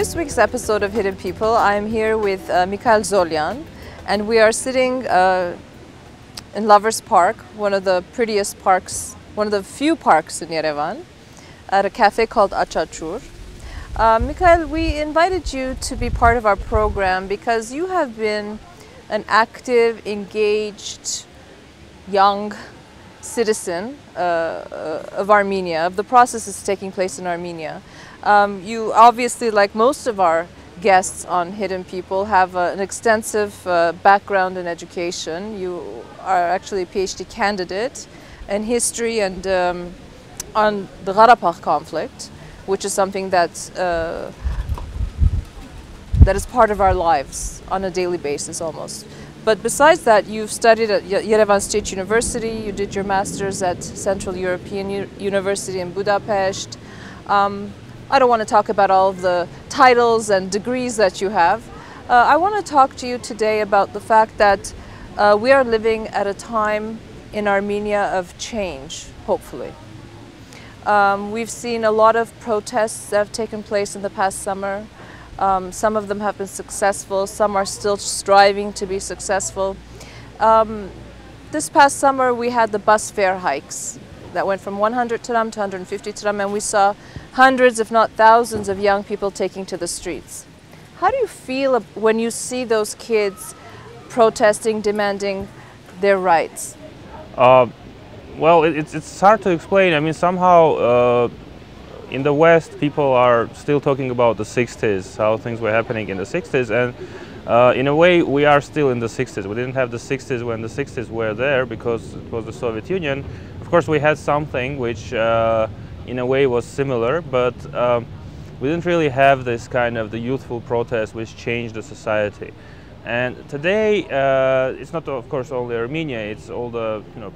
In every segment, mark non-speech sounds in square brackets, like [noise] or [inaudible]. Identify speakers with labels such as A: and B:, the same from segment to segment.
A: week's episode of Hidden People. I'm here with uh, Mikael Zolyan, and we are sitting uh, in Lovers Park, one of the prettiest parks, one of the few parks in Yerevan, at a cafe called Achachur. Uh, Mikael, we invited you to be part of our program because you have been an active, engaged, young citizen uh, uh, of Armenia, of the processes taking place in Armenia. Um, you obviously, like most of our guests on Hidden People, have uh, an extensive uh, background in education. You are actually a PhD candidate in history and um, on the Gharabakh conflict, which is something that uh, that is part of our lives on a daily basis almost. But besides that, you've studied at Yerevan State University, you did your master's at Central European U University in Budapest. Um, I don't want to talk about all of the titles and degrees that you have. Uh, I want to talk to you today about the fact that uh, we are living at a time in Armenia of change, hopefully. Um, we've seen a lot of protests that have taken place in the past summer. Um, some of them have been successful, some are still striving to be successful. Um, this past summer we had the bus fare hikes that went from 100 turam to 150 turam and we saw hundreds if not thousands of young people taking to the streets. How do you feel when you see those kids protesting, demanding their rights?
B: Uh, well, it, it's, it's hard to explain. I mean, somehow uh, in the West, people are still talking about the 60s, how things were happening in the 60s, and uh, in a way, we are still in the 60s. We didn't have the 60s when the 60s were there because it was the Soviet Union. Of course, we had something which, uh, in a way, was similar, but um, we didn't really have this kind of the youthful protest which changed the society. And today, uh, it's not, of course, only Armenia. It's all the you know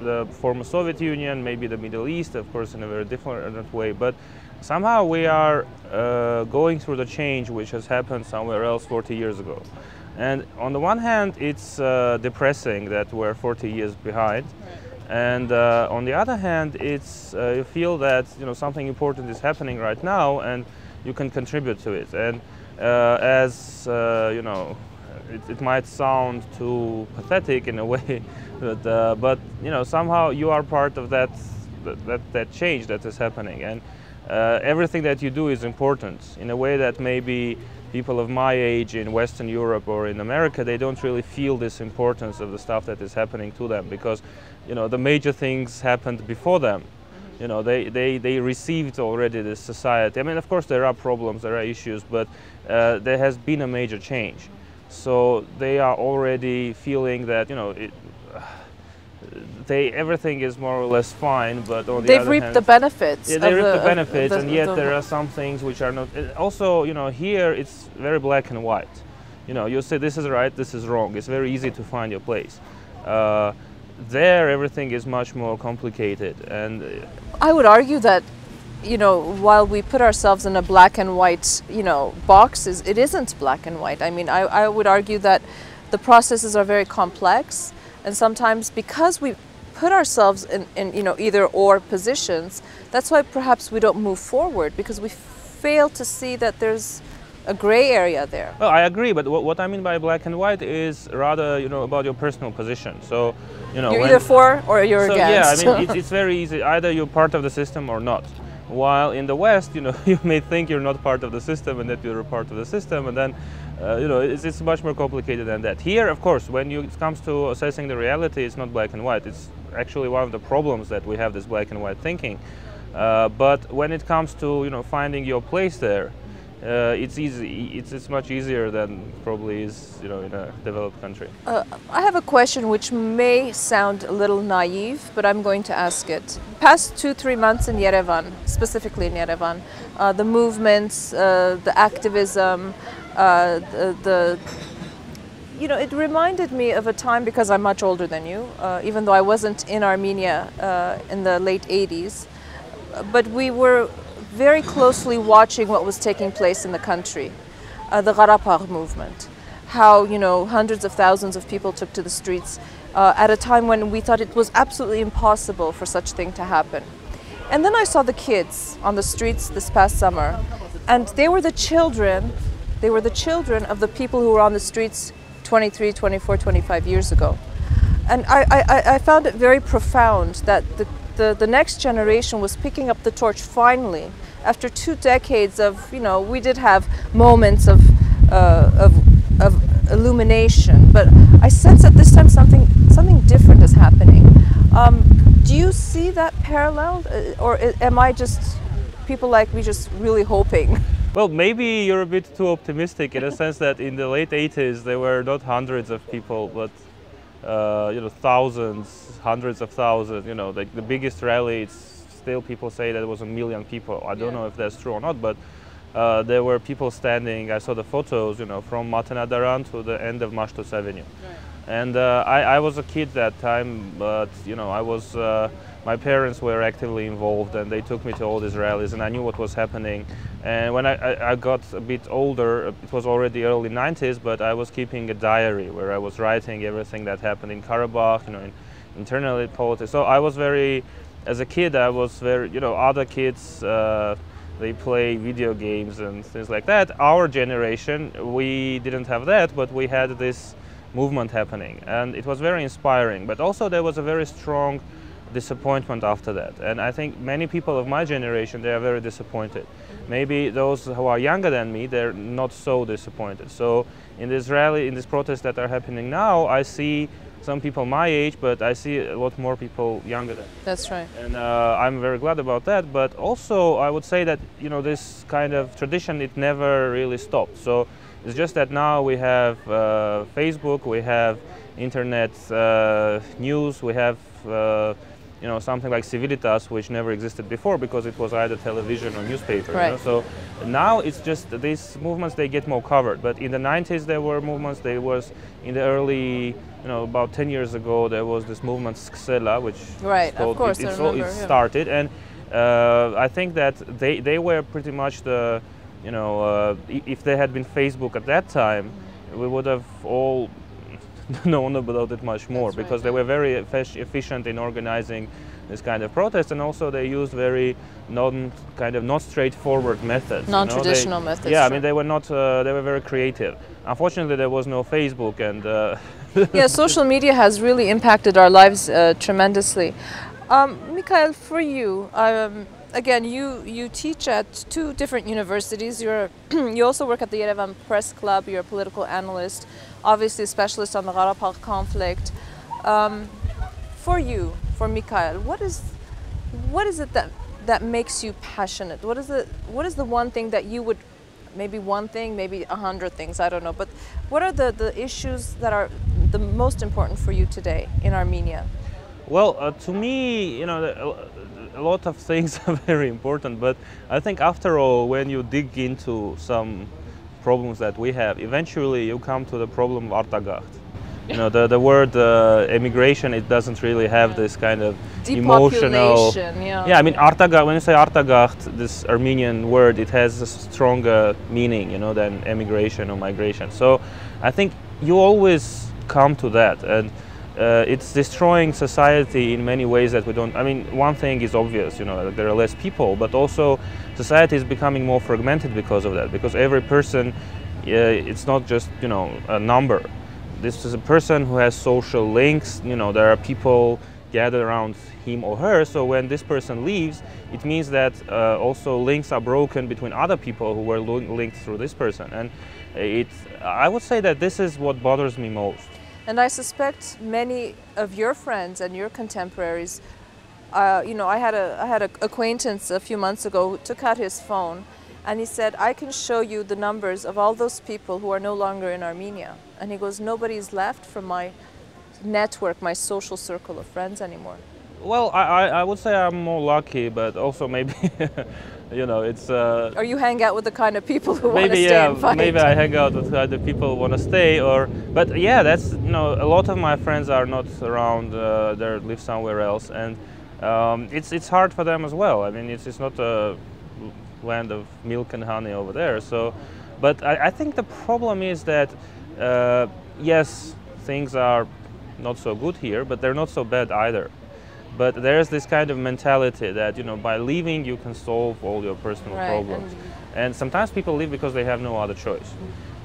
B: the former Soviet Union, maybe the Middle East, of course, in a very different way. But somehow we are uh, going through the change which has happened somewhere else 40 years ago. And on the one hand, it's uh, depressing that we're 40 years behind. And uh, on the other hand, it's uh, you feel that you know something important is happening right now, and you can contribute to it. And uh, as uh, you know, it, it, might sound too pathetic in a [laughs] way, but uh, but you know somehow you are part of that that that change that is happening, and uh, everything that you do is important in a way that maybe people of my age in Western Europe or in America they don't really feel this importance of the stuff that is happening to them because you know the major things happened before them you know they, they, they received already this society. I mean of course there are problems, there are issues, but uh, there has been a major change. So they are already feeling that you know it, [sighs] they everything is more or less fine, but on the
A: they've reaped
B: hand,
A: the benefits.
B: Yeah, they reap the,
A: the
B: benefits,
A: the,
B: and yet
A: the,
B: there are some things which are not. Also, you know, here it's very black and white. You know, you say this is right, this is wrong. It's very easy to find your place. Uh, there, everything is much more complicated, and uh,
A: I would argue that you know, while we put ourselves in a black and white, you know, boxes, it isn't black and white. I mean, I, I would argue that the processes are very complex, and sometimes because we put ourselves in, in you know, either or positions, that's why perhaps we don't move forward because we fail to see that there's a gray area there.
B: Well, I agree, but what, what, I mean by black and white is rather, you know, about your personal position. So, you know,
A: you're either for or you're
B: so,
A: against.
B: Yeah, I mean, [laughs] it's, it's very easy. Either you're part of the system or not. While in the West, you know, [laughs] you may think you're not part of the system and that you're a part of the system, and then, uh, you know, it's, it's, much more complicated than that. Here, of course, when you, it comes to assessing the reality, it's not black and white. It's actually one of the problems that we have this black and white thinking. Uh, but when it comes to, you know, finding your place there, uh, it's easy. It's, it's much easier than probably is you know in a developed country.
A: Uh, I have a question which may sound a little naive, but I'm going to ask it. Past two three months in Yerevan, specifically in Yerevan, uh, the movements, uh, the activism, uh, the, the you know, it reminded me of a time because I'm much older than you, uh, even though I wasn't in Armenia in the late 80s. But we were very closely watching what was taking place in the country, uh, the Gharabakh movement, how you know hundreds of thousands of people took to the streets uh, at a time when we thought it was absolutely impossible for such thing to happen. And then I saw the kids on the streets this past summer, and they were the children. They were the children of the people who were on the streets 23, 24, 25 years ago. And I, I, I found it very profound that the, the, the next generation was picking up the torch finally after two decades of, you know, we did have moments of, uh, of, of illumination, but I sense that this time something, something different is happening. Um, do you see that parallel, uh, or am I just people like me just really hoping? [laughs]
B: Well, maybe you're a bit too optimistic in a sense that in the late 80s there were not hundreds of people, but uh, you know thousands, hundreds of thousands. You know, like the biggest rally, it's still people say that it was a million people. I don't
A: Yeah.
B: know if that's true or not, but uh, there were people standing. I saw the photos, you know, from Matenadaran to the end of Mashtots Avenue. And uh, I, I was a kid that time, but you know, I was. Uh, my parents were actively involved, and they took me to all these rallies, and I knew what was happening. And when I, I, I got a bit older, it was already early 90s, but I was keeping a diary where I was writing everything that happened in Karabakh, you know, in internal politics. So I was very, as a kid, I was very, you know, other kids. Uh, they play video games and things like that. Our generation, we didn't have that, but we had this movement happening, and it was very inspiring. But also, there was a very strong disappointment after that, and I think many people of my generation they are very disappointed. Maybe those who are younger than me, they're not so disappointed. So, in this rally, in this protests that are happening now, I see some people my age, but I see a lot more people younger than.
A: That's right.
B: And uh, I'm very glad about that. But also, I would say that you know this kind of tradition it never really stopped. So it's just that now we have uh, Facebook, we have internet uh, news, we have uh, you know something like Civilitas, which never existed before because it was either television or newspaper. you know.
A: Right.
B: So now it's just these movements they get more covered. But in the 90s there were movements. There was in the early you know about 10 years ago there was this movement Sksela, which
A: Right,
B: it's
A: of course,
B: it,
A: I remember,
B: it
A: yeah.
B: started and uh, I think that they, they were pretty much the you know uh, if there had been Facebook at that time we would have all [laughs] known about it much more
A: That's right,
B: because they
A: yeah.
B: were very efficient in organizing this kind of protest and also they used very non kind of not straightforward methods you know. They-
A: Non-traditional methods,
B: yeah I mean they were not uh, they were very creative unfortunately there was no Facebook and uh, [laughs]
A: yeah, social media has really impacted our lives uh, tremendously. Um, Mikael, for you, um, again, you, you teach at two different universities. You're [clears throat] you also work at the Yerevan Press Club. You're a political analyst, obviously a specialist on the Karabakh conflict. Um, for you, for Mikael, what is what is it that that makes you passionate? What is the what is the one thing that you would maybe one thing, maybe a hundred things, I don't know. But what are the, the issues that are the most important for you today in Armenia?
B: Well, uh, to me, you know, the- a lot of things [laughs] are very important, but I think after all, when you dig into some problems that we have, eventually you come to the problem of Artagacht. You know, the, the word uh, emigration, it doesn't really have this kind of emotional.
A: Yeah.
B: Yeah, I mean, Artagacht, when you say Artagacht, this Armenian word, it has a stronger meaning, you know, than emigration or migration. So I think you always come to that. And uh, it's destroying society in many ways that we don't. I mean, one thing is obvious, you know, there are less people, but also society is becoming more fragmented because of that. Because every person, uh, it's not just, you know, a number. This is a person who has social links, you know, there are people gathered around him or her. So when this person leaves, it means that uh, also links are broken between other people who were linked through this person. And it, I would say that this is what bothers me most.
A: And I suspect many of your friends and your contemporaries, uh, you know, I had a I had an acquaintance a few months ago who took out his phone, and he said, "I can show you the numbers of all those people who are no longer in Armenia." And he goes, "Nobody's left from my network, my social circle of friends anymore."
B: Well, I, I, would say I'm more lucky, but also maybe, [laughs] you know, it's. Uh,
A: Or you hang out with the kind of people who want to
B: maybe
A: stay
B: yeah
A: and fight.
B: maybe i hang out with other people who want to stay or but yeah that's you know a lot of my friends are not around uh, they live somewhere else and um, it's it's hard for them as well i mean it's, it's not a land of milk and honey over there so but i, I think the problem is that uh, yes things are not so good here but they're not so bad either But there's this kind of mentality that you know by leaving you can solve all your personal
A: Right,
B: problems. And, sometimes people leave because they have no other choice.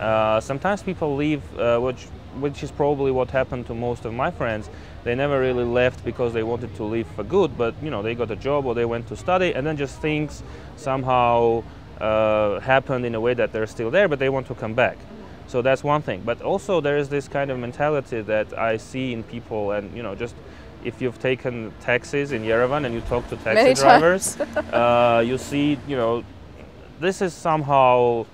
B: Uh, sometimes people leave, uh, which which is probably what happened to most of my friends. They never really left because they wanted to leave for good, but you know they got a job or they went to study, and then just things somehow uh, happened in a way that they're still there, but they want to come back. So that's one thing. But also there is this kind of mentality that I see in people, and you know just if you've taken taxis in Yerevan and you talk to taxi
A: Many
B: drivers, [laughs] uh, you see, you know, this is somehow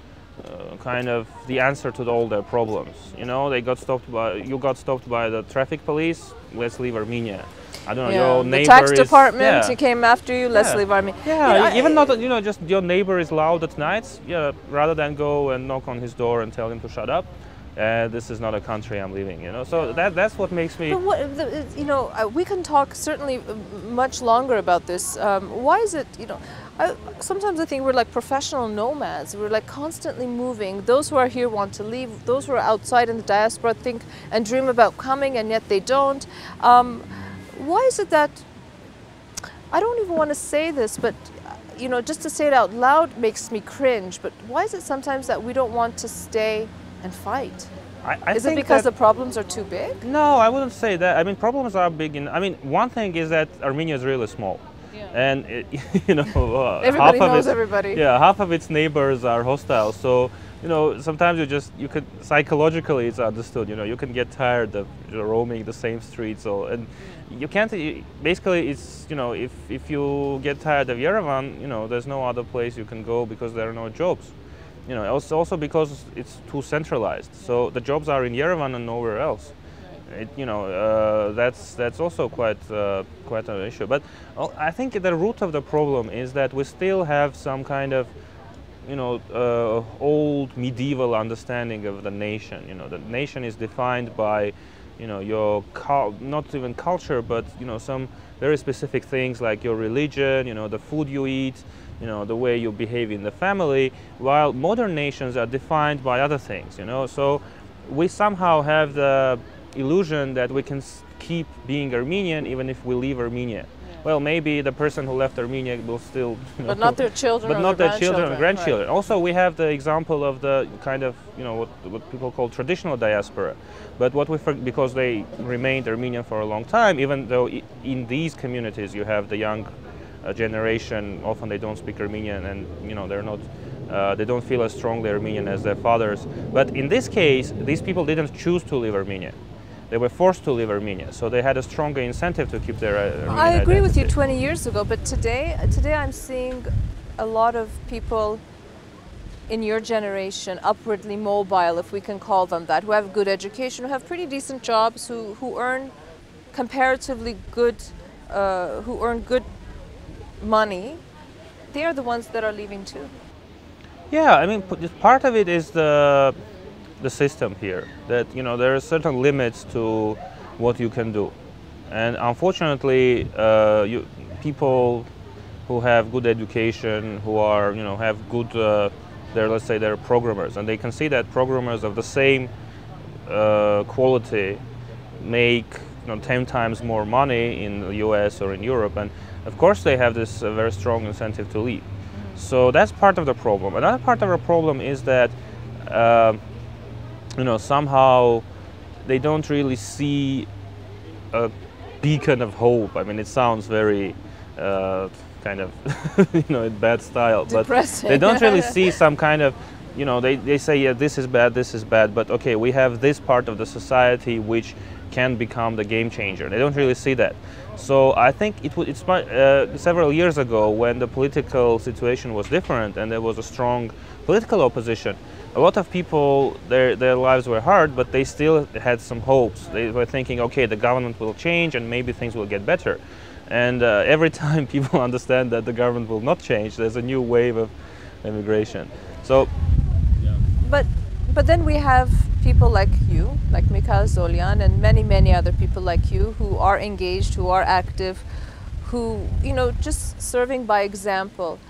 B: uh, kind of the answer to all their problems. You know, they got stopped by you got stopped by the traffic police. Let's leave Armenia. I don't know.
A: Yeah,
B: Your
A: the tax
B: is,
A: department
B: yeah.
A: he came after you. Let's
B: Yeah.
A: leave Army.
B: Yeah,
A: You know, I-
B: even not you know just your neighbor is loud at nights. Yeah, rather than go and knock on his door and tell him to shut up. Uh, this is not a country I'm leaving. You know, so that that's what makes me.
A: But what, the, you know, uh, we can talk certainly uh, much longer about this. Um, why is it, you know, I, sometimes I think we're like professional nomads. We're like constantly moving. Those who are here want to leave. Those who are outside in the diaspora think and dream about coming, and yet they don't. Um, why is it that? I don't even want to say this, but you know, just to say it out loud makes me cringe. But why is it sometimes that we don't want to stay and fight?
B: I, I
A: Is it because
B: that-
A: the problems are too big?
B: No, I wouldn't say that. I mean, problems are big. In, I mean, one thing is that Armenia is really small, and it, [laughs] you know, uh,
A: Everybody
B: half of
A: knows
B: its,
A: everybody.
B: Yeah, half of its neighbors are hostile. So you know, sometimes you just you could psychologically it's understood. You know, you can get tired of roaming the same streets, or and you can't. Basically, it's you know, if if you get tired of Yerevan, you know, there's no other place you can go because there are no jobs. You know, also also because it's too centralized. So the jobs are in Yerevan and nowhere else. It, you know, uh, that's that's also quite uh, quite an issue. But uh, I think the root of the problem is that we still have some kind of, you know, uh, old medieval understanding of the nation. You know, the nation is defined by, you know, your not even culture, but you know, some very specific things like your religion. You know, the food you eat. You know, the way you behave in the family. While modern nations are defined by other things. You know, so we somehow have the illusion that we can keep being Armenian even if we leave Armenia. Well, maybe the person who left Armenia will still, [laughs] you know,
A: But not their children
B: but not
A: their
B: their children and
A: grandchildren,
B: grandchildren. Also, we have the example of the kind of you know what, what people call traditional diaspora, but what we for, because they remained Armenian for a long time, even though in these communities you have the young generation. Often they don't speak Armenian, and you know they're not. Uh, they don't feel as strongly Armenian as their fathers. But in this case, these people didn't choose to leave Armenia. They were forced to leave Armenia, so they had a stronger incentive to keep their. Uh, Armenian
A: I agree with you 20 years ago, but today, today I'm seeing a lot of people in your generation, upwardly mobile, if we can call them that, who have good education, who have pretty decent jobs, who, who earn comparatively good, uh, who earn good money. They are the ones that are leaving too.
B: Yeah, I mean, part of it is the the system here. That you know there are certain limits to what you can do, and unfortunately, uh, you people who have good education, who are you know have good, uh, they're let's say they're programmers, and they can see that programmers of the same uh, quality make you know, 10 times more money in the US or in Europe, and of course they have this uh, very strong incentive to leave. So that's part of the problem. Another part of the problem is that um you know somehow they don't really see a beacon of hope. I mean, it sounds very uh, kind of [laughs] you know in bad style, but they don't really [laughs] see some kind of you know they, they say yeah this is bad this is bad but okay we have this part of the society which can become the game changer they don't really see that so i think it was it's uh, several years ago when the political situation was different and there was a strong political opposition. A lot of people their, their lives were hard but they still had some hopes. They were thinking okay the government will change and maybe things will get better. And uh, every [laughs] time people understand that the government will not change there's a new wave of immigration. So
A: But but then we have people like you, like Mikael Zolyan, and many many other people like you who are engaged, who are active, who you know just serving by example.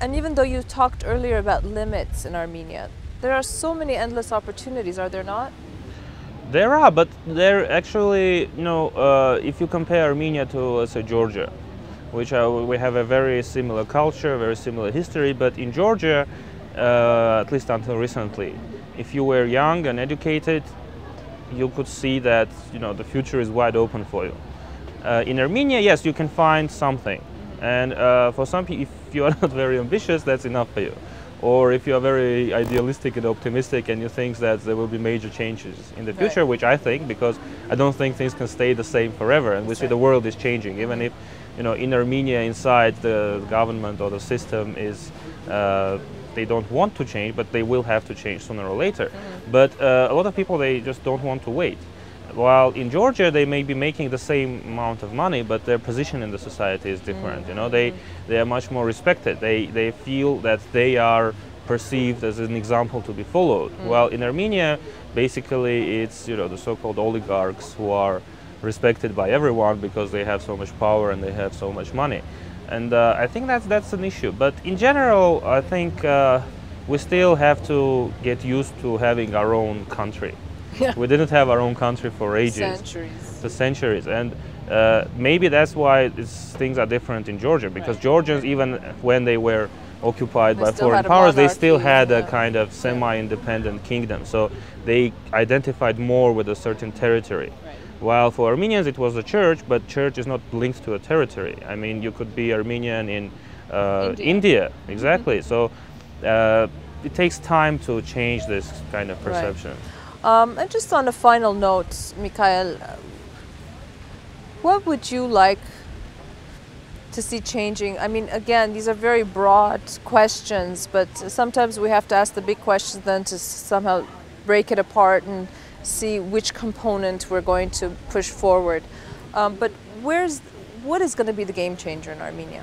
A: And even though you talked earlier about limits in Armenia, there are so many endless opportunities, are there not?
B: There are, but they're actually, you know, uh, if you compare Armenia to, let's say, Georgia, which are, we have a very similar culture, very similar history, but in Georgia, uh, at least until recently, if you were young and educated, you could see that, you know, the future is wide open for you. Uh, in Armenia, yes, you can find something. And uh, for some people, if you are [laughs] not very ambitious, that's enough for you or if you are very idealistic and optimistic and you think that there will be major changes in the future, right. which I think, because I don't think things can stay the same forever, and we That's see right. the world is changing. Even if, you know, in Armenia, inside the government or the system is, uh, they don't want to change, but they will have to change sooner or later. Mm. But uh, a lot of people, they just don't want to wait. While in Georgia, they may be making the same amount of money, but their position in the society is different. Mm. You know, they they are much more respected. They they feel that they are perceived as an example to be followed. Mm. While in Armenia, basically, it's you know the so-called oligarchs who are respected by everyone because they have so much power and they have so much money. And uh, I think that's that's an issue. But in general, I think uh, we still have to get used to having our own country. [laughs] Yeah. We didn't have our own country for ages.
A: Centuries.
B: The centuries. And uh, maybe that's why things are different in Georgia, because right. Georgians, even when they were occupied
A: they
B: by foreign powers, they still had a kind of semi-independent kingdom. So they identified more with a certain territory. While for Armenians it was a church, but church is not linked to a territory. I mean, you could be Armenian in uh, India. India. exactly. Mm -hmm. So uh, it takes time to change this kind of perception. Right.
A: Um, and just on a final note, Mikael, what would you like to see changing? I mean, again, these are very broad questions, but sometimes we have to ask the big questions then to somehow break it apart and see which component we're going to push forward. Um, but where's what is going to be the game changer in Armenia?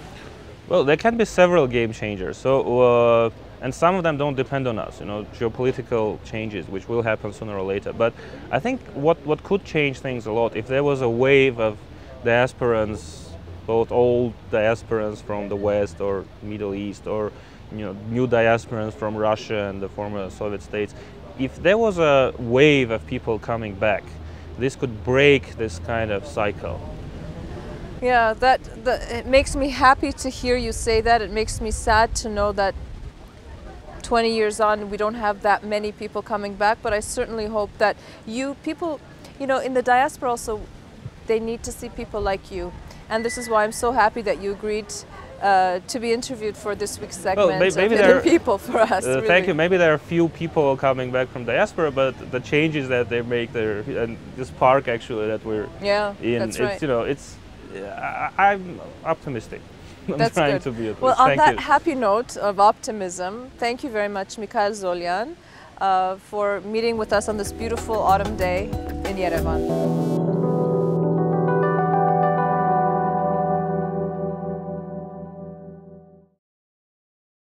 B: Well, there can be several game changers. So. Uh, and some of them don't depend on us, you know, geopolitical changes, which will happen sooner or later. But I think what, what could change things a lot, if there was a wave of diasporans, both old diasporans from the West or Middle East, or you know, new diasporans from Russia and the former Soviet states, if there was a wave of people coming back, this could break this kind of cycle.
A: Yeah, that, that it makes me happy to hear you say that. It makes me sad to know that 20 years on, we don't have that many people coming back, but I certainly hope that you, people, you know, in the diaspora also, they need to see people like you. And this is why I'm so happy that you agreed uh, to be interviewed for this week's segment well, maybe, maybe there are people for us. Uh,
B: really. Thank you. Maybe there are few people coming back from diaspora, but the changes that they make there, and this park actually that we're
A: yeah,
B: in,
A: that's
B: it's, you know, it's, I, I'm optimistic. [laughs] I'm
A: That's
B: trying
A: good.
B: to be
A: Well, on
B: thank
A: that
B: you.
A: happy note of optimism, thank you very much, Mikael Zolyan, uh, for meeting with us on this beautiful autumn day in Yerevan.